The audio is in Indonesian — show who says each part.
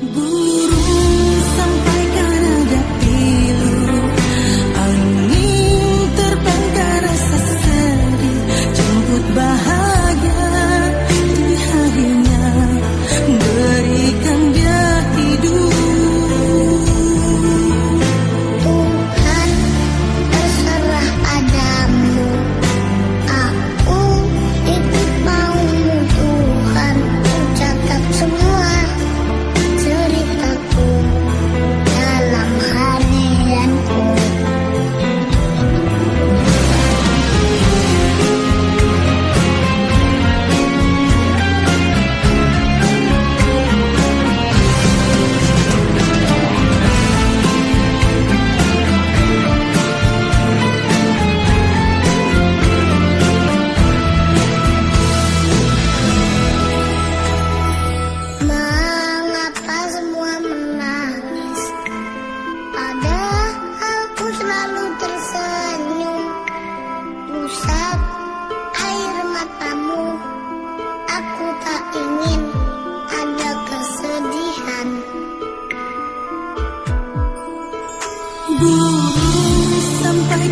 Speaker 1: 不
Speaker 2: matamu. Aku tak ingin ada kesedihan.
Speaker 1: Buru sampai